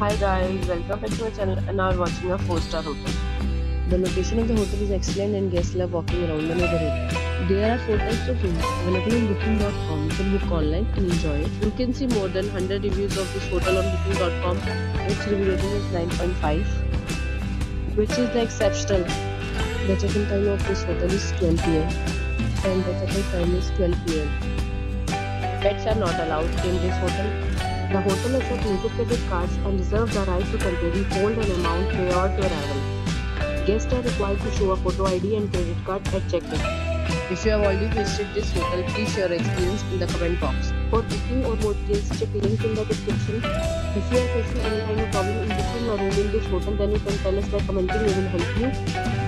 Hi guys, welcome back to my channel and we're watching a 4-star hotel. The location of the hotel is excellent and guests love walking around the neighborhood. There are 4 types of rooms available on booking.com. You can book online and enjoy it. You can see more than 100 reviews of this hotel on booking.com. Its review rating is 9.5 which is the exceptional. The check-in time of this hotel is 12 pm and the check-out time is 12 pm. Pets are not allowed in this hotel. The hotel accepts major credit cards and reserves the right to temporarily hold an amount prior to arrival. Guests are required to show a photo ID and credit card at check-in. If you have already visited this hotel, please share your experience in the comment box. For booking or more details, check the link in the description. If you are facing any kind of problem in booking or room in this hotel, then you can tell us by commenting. We will help you.